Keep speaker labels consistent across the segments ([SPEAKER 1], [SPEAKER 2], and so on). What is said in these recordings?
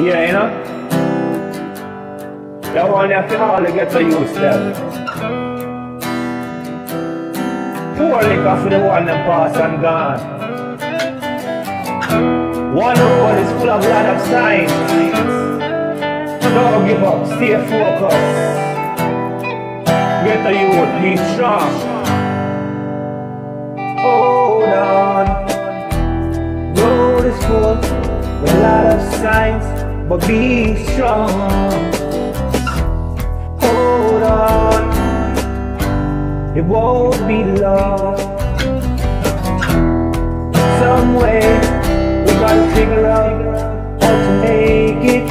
[SPEAKER 1] Yeah, you know? That one you to all get to use them. Poor liquor for the one that pass and gone. One road is full of lot of signs. Don't give up, stay focused. Get the youth, be strong. Hold on. Road is full with a lot of signs, but be strong. Hold on. It won't be long. Some way we gotta figure out how to make it.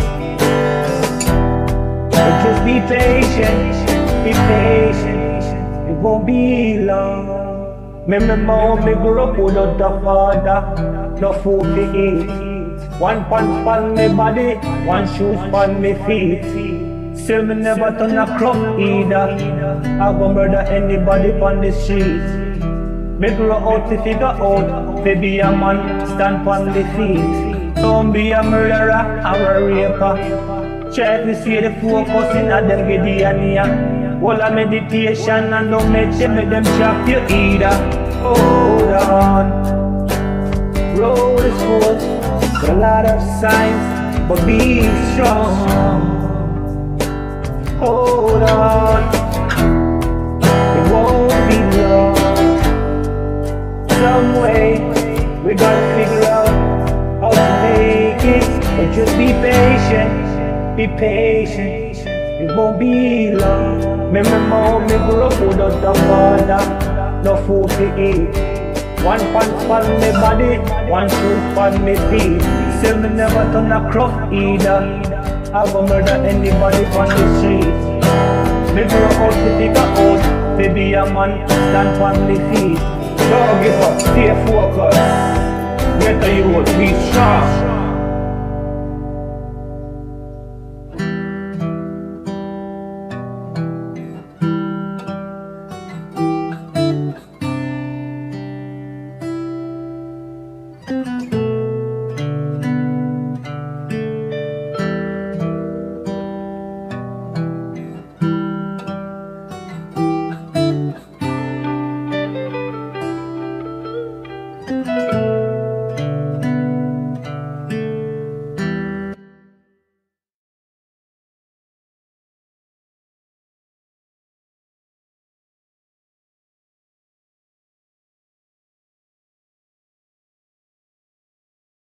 [SPEAKER 1] But just be patient, be patient. It won't be long. Remember mom, me grew up without a father, no food to eat. One pants on me body, one shoes on me feet. Still me never turn a crumb either. I go murder anybody on the street. Me grow out to figure out, to be a man, stand on the feet. Don't be a murderer or a raper. Try to see the focus in a them get the ania. All a meditation and don't make them trap you either. Hold on. Is full, with a lot of signs, but be strong. Hold on. It won't be long. Some way we gotta figure out how to make it. But just be patient, be patient. It won't be long. Remember mom, me grew up without a father, no food to eat. One pants on me body, one shoes on me feet. Still me never turn a crop either. I go murder anybody on the street. Me grow out to pick figure out, baby a man stand on me feet. Don't give up, stay focused. Get the youth, be strong.